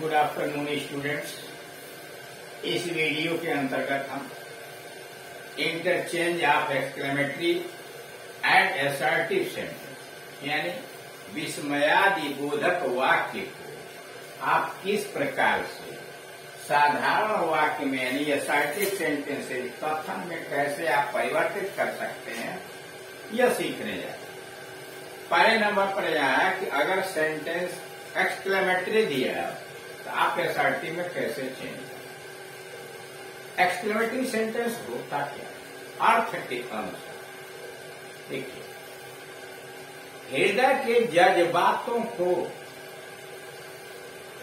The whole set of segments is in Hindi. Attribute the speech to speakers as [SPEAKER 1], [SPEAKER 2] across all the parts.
[SPEAKER 1] गुड आफ्टरनून स्टूडेंट्स इस वीडियो के अंतर्गत हम interchange of exclamatory and assertive sentence यानी विस्मयादि बोधक वाक्य को आप किस प्रकार से साधारण वाक्य में, यानी एसर्टिव सेंटेंस से कथन में कैसे आप परिवर्तित कर सकते हैं, यह सीखने जाए पहले नंबर पर यह है कि अगर सेंटेंस एक्सक्लेमेटरी दिया तो आप एसआरटी में कैसे चेंज करें एक्सक्लेमेटरी सेंटेंस होता क्या? अर्थ के अनुसार देखिए, हृदय के जज्बातों को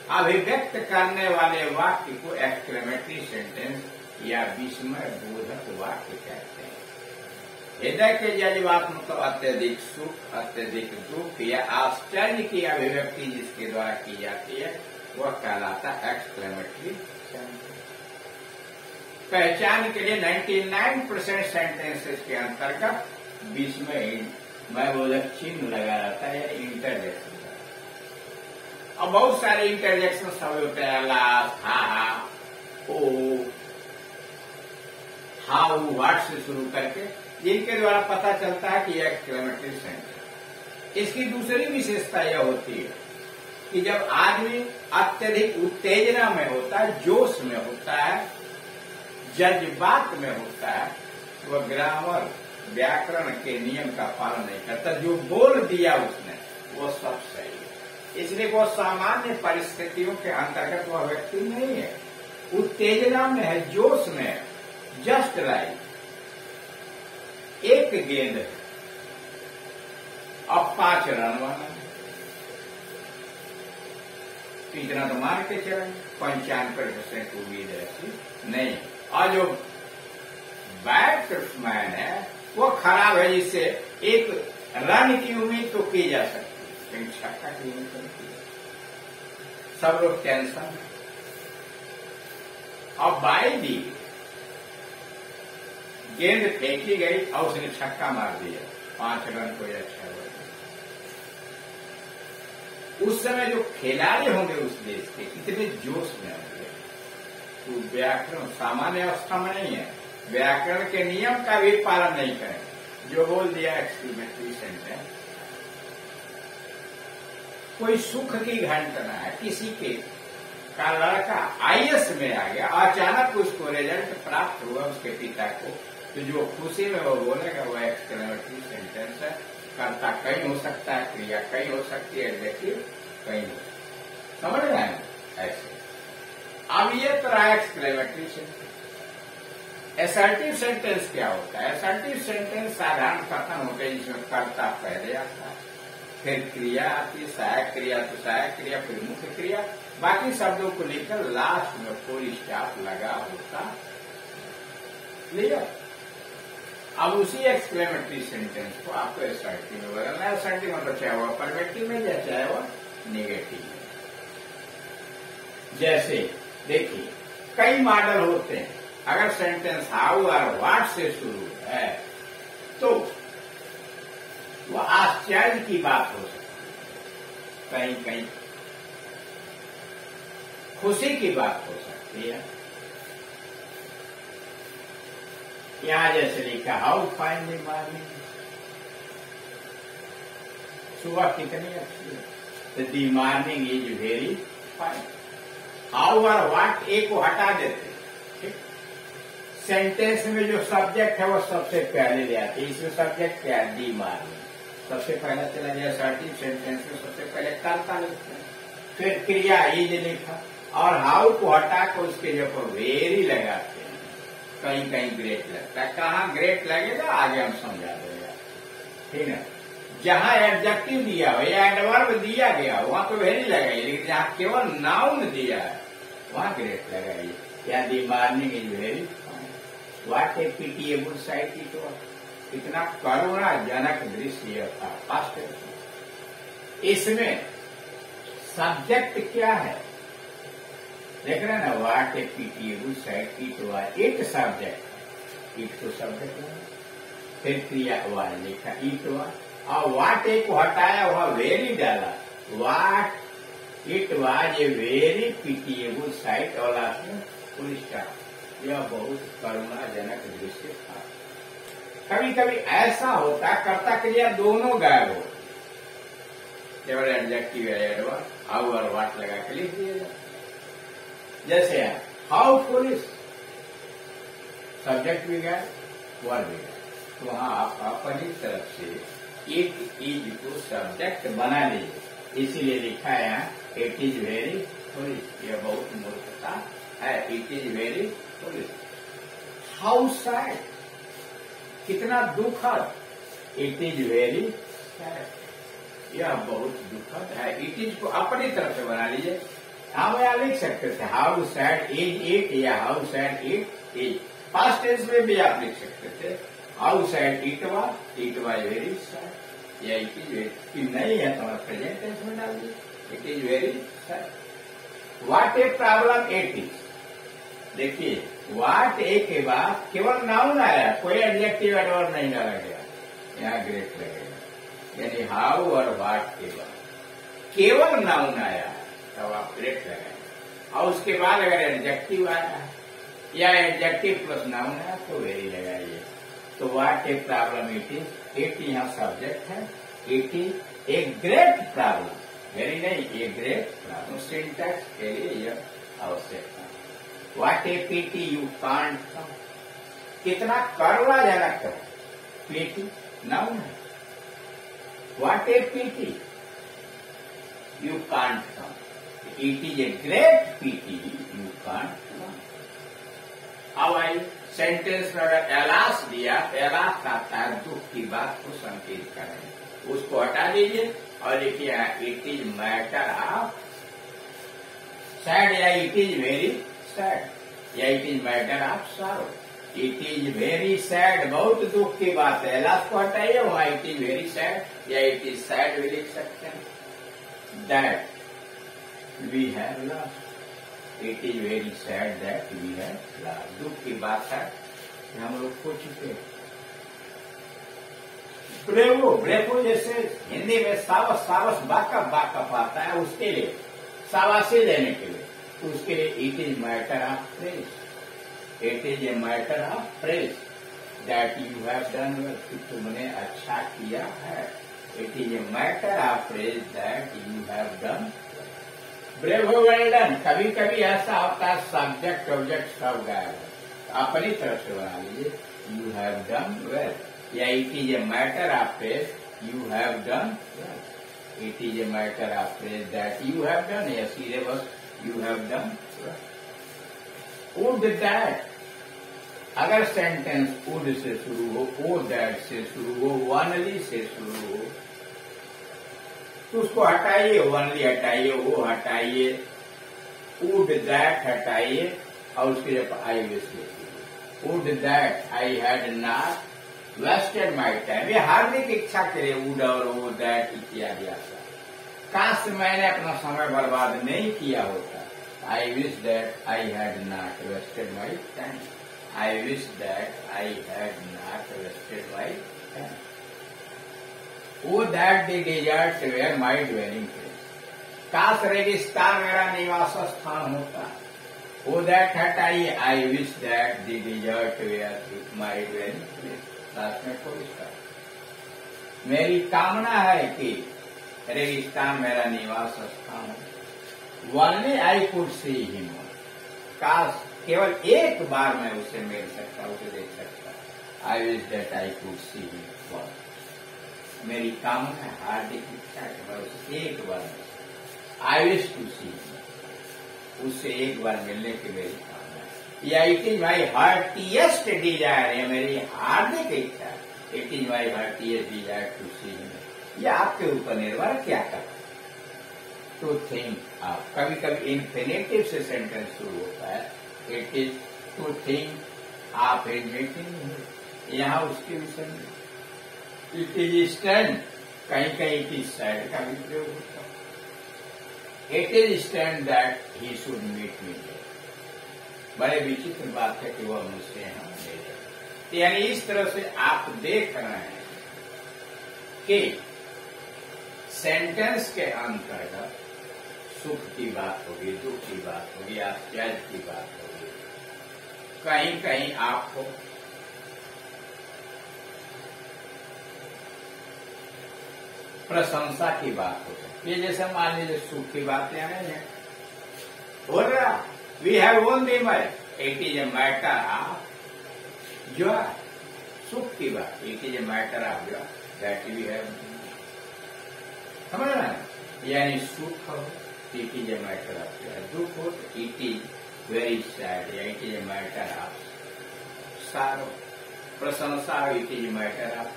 [SPEAKER 1] अभिव्यक्त करने वाले वाक्य को एक्सक्लेमेटरी सेंटेंस या विस्मय बोधक वाक्य कहते हैं। हृदय के जज्बात मतलब अत्यधिक सुख, अत्यधिक दुख या आश्चर्य की अभिव्यक्ति जिसके द्वारा की जाती है वह कहलाता एक्सक्लेमेटरी पहचान के लिए 99 परसेंट सेंटेंसेस के अंतर्गत बीच में मैं बोधक चिन्ह लगा रहता है इंटरजेक्शन अब बहुत सारे इंटरजेक्शन सब होते हैं हा हा, ओ हाउ वाट से शुरू करके, जिनके द्वारा पता चलता है कि एक्सक्लेमेटरी सेंटर इसकी दूसरी विशेषता यह होती है कि जब आदमी अत्यधिक उत्तेजना में होता है, जोश में होता है, जज्बात में होता है, वह तो ग्रामर व्याकरण के नियम का पालन नहीं करता। जो बोल दिया उसने, वो सब सही है। इसलिए वो सामान्य परिस्थितियों के अंतर्गत वह व्यक्ति नहीं है। उत्तेजना में है, जोश में है। Just like. एक गेंद अब पाँच रन वाला है तो इतना तो मान के चले पंचानवे परसेंट उम्मीद ऐसी नहीं। और जो बैट्समैन है, वो खराब है, जिससे एक रन की उम्मीद तो की जा सकती है छक्का की उम्मीद तो सब लोग टेंशन अब बाई दी, गेंद फेंकी गई और उसने छक्का मार दिया, पाँच रन को या छह रन उस समय जो खिलाड़ी होंगे उस देश के कितने जोश में होंगे। तो व्याकरण सामान्य अवस्था में नहीं है। व्याकरण के नियम का भी पालन नहीं करें। जो बोल दिया एक्सक्रीमेटरी सेंटेंस कोई सुख की घटना है, किसी के। का लड़का आईएएस में आ गया, अचानक उसको रिज़ल्ट प्राप्त हुआ, उसके पिता को। तो जो खुशी में वो बोलेगा, वो एक्सक्लेमेटरी सेंटेंस है। कर्ता कहीं हो सकता है क्रिया कहीं हो सकती है एडजेक्टिव कहीं हो समझ रहे हैं ऐसे अब ये तरह एक्सक्लेमेटरी सेंटेंस एसर्टिव सेंटेंस क्या होता है एसर्टिव सेंटेंस साधारण कथन होते हैं जिसमें कर्ता पहले आता है फिर क्रिया आती है सहायक क्रिया तो सहायक क्रिया फिर मुख्य क्रिया बाकी शब्दों को लेकर लास्ट में कोई स्टाफ लगा होता क्लियर अब उसी एक्सक्लेमेटरी सेंटेंस को आपको एसर्टिव में बदलना है एसर्टिव मतलब चाहे वह पॉजिटिव में या चाहे वह निगेटिव में। जैसे, देखिए, कई मॉडल होते हैं। अगर सेंटेंस हाउ और वाट से शुरू है तो वह आश्चर्य की बात हो सकती है। कहीं कहीं खुशी की बात हो सकती है। यहाँ जैसे लिखा हाउ फाइन दी मॉर्निंग सुबह कितनी अच्छी है। The morning is very fine how और वाट ए को हटा देते ठीक? सेंटेंस में जो सब्जेक्ट है वो सबसे पहले ले आते इसमें सब्जेक्ट क्या है? दी मॉर्निंग सबसे पहले चला गया सर्टिव सेंटेंस में सबसे पहले करता लिखते हैं। फिर क्रिया इज़ लिखा और हाउ को हटा कर उसके जब वेरी लगाते कहीं कहीं ग्रेट लगता है। कहाँ ग्रेट लगेगा, आगे हम समझा देगा। ठीक है? जहाँ एडजेक्टिव दिया हो, या एडवर्ब दिया गया हो वहाँ तो वेरी लगाइए, लेकिन जहाँ केवल नाउन दिया है, वहाँ ग्रेट लगाइए। या the morning is very what a pitiable sight it was इतना करुणाजनक दृश्य था फ़र्स्ट इसमें सब्जेक्ट क्या है? देख रहे ना what a pitiable sight it was it subject it तो सब्जेक्ट फिर क्रिया हुआ, लिखा इट हुआ और वाट एक को हटाया, वह वेरी डाला। What it was a very pitiable sight में पुलिस का, यह बहुत करुणाजनक दृश्य था। कभी कभी ऐसा होता, कर्ता क्रिया दोनों गायब हो। केवल एडजेक्टिव हाउ और वाट लगा के लिख दिया जाए जैसे हाउ पुलिस। सब्जेक्ट भी गए वर्ड भी गए तो वहाँ आप अपनी तरफ़ से इट इज़ को सब्जेक्ट बना लीजिए। इसीलिए लिखा है इट इज़ वेरी पुलिस यह बहुत मूर्खता है। It is very police how sad कितना दुखद। इट इज़ वेरी यह बहुत दुखद है। इट इज़ को अपनी तरफ़ से बना लीजिए। हम यहाँ लिख सकते थे हाउ सैड इज़ इट या how sad it is past tense में भी आप लिख सकते थे how sad it was it was very sad या इट इज़ वेरी नहीं है तो प्रेजेंट टेंस में डाल दीजिए it is very sad what a problem it is देखिए वाट ए के बाद केवल नाउन आया, कोई एडजेक्टिव एडवर्ब नहीं डाला गया. यहाँ ग्रेट लगेगा. यानी हाउ और वाट के बाद. केवल नाउन आया. तब आप ग्रेट लगाए और उसके बाद अगर एडजेक्टिव आया या एडजेक्टिव प्लस नाउन है तो वेरी लगाइए। तो what a problem it is it यहाँ सब्जेक्ट है it is a great problem very नहीं ए ग्रेट प्रॉब्लम सिंटैक्स के लिए यह आवश्यक है। What a pity you can't कितना करवाजनक है। पीटी नाउन है। What a pity you can't come it is a great pity you can't come अब आई सेंटेंस में अगर एलास दिया एलास आता है दुख की बात को संकेत करें उसको हटा दीजिए। और लिखिए it is matter of sad या इट इज़ वेरी सैड या it is matter of sorrow it is very sad बहुत दुख की बात है। एलास को हटाइए वहाँ इट इज़ वेरी सैड या इट इज़ सैड भी लिख सकते हैं that we have lost it is very sad that we है दुख की बात है कि हम लोग खो चुके ब्रेवो ब्रेवो जैसे हिंदी में सावस सावस बाकअप बाकअप आता है उसके लिए सावासी लेने के लिए तो उसके लिए it is matter of praise it is a matter of praise that you have done कि तुमने अच्छा किया है। It is a matter of praise that you have done brave well कभी कभी ऐसा होता है सब्जेक्ट ऑब्जेक्ट सब गायब अपनी तरफ़ से बना लीजिए यू हैव डन वेल या it is a matter of praise you have done well it is a matter of praise that you have done या सीधे बस you have done would that अगर सेंटेंस वुड से शुरू हो ओ दैट से शुरू हो वनली से शुरू हो तो उसको हटाइए वनली हटाइए, वो हटाइए वुड दैट हटाइए, और उसके जब आई विश लिखिए would that I had not wasted my time. ये हार्दिक इच्छा के लिए वुड और वो दैट इत्यादि आता काश मैंने अपना समय बर्बाद नहीं किया होता। I wish that I had not wasted my time I wish that I had not wasted my time वो that the desert were my dwelling काश रेगिस्तान मेरा निवास स्थान होता। वो दैट हटाइए I I wish that the desert were my dwelling place last में कोई मेरी कामना है कि रेगिस्तान मेरा निवास स्थान हो। Only I could see him काश केवल एक बार मैं उसे मिल सकता, उसे देख सकता। I wish that I could see him मेरी कामना है हार्दिक इच्छा है मैं उसे एक बार आई विश टू सी उससे एक बार मिलने की मेरी कामना या it is my heartiest desire है, मेरी हार्दिक इच्छा it is my heartiest desire to see ये आपके ऊपर निर्भर क्या कर? टू थिंक आप। कभी कभी इन्फिनेटिव से सेंटेंस शुरू होता है। इट इज़ टू थिंक आप मीटिंग यहाँ उसके विषय में इट इज़ स्टैंड। कहीं कहीं इट इज़ सैड का भी प्रयोग होता है। It is stand that he should meet me बड़े विचित्र बात है कि वह मुझसे यहाँ मिले यानी इस तरह से आप देख रहे हैं कि सेंटेंस के अंतर्गत सुख की बात होगी, दुख की बात होगी, आश्चर्य की बात होगी। कहीं कहीं आपको प्रशंसा की बात हो है। जैसे मान लीजिए सुख की बातें आए हैं हो रहा we have won the match it is a matter of joy सुख की बात it is a matter of joy that we have समझ रहे हैं? यानी सुख हो it is a matter of joy है, दुख हो इट इज़ वेरी सैड या it is a matter of sorrow, प्रशंसा हो इट इज़ मैटर ऑफ़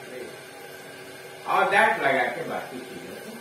[SPEAKER 1] और डैट लगा के बाकी चीज़ों को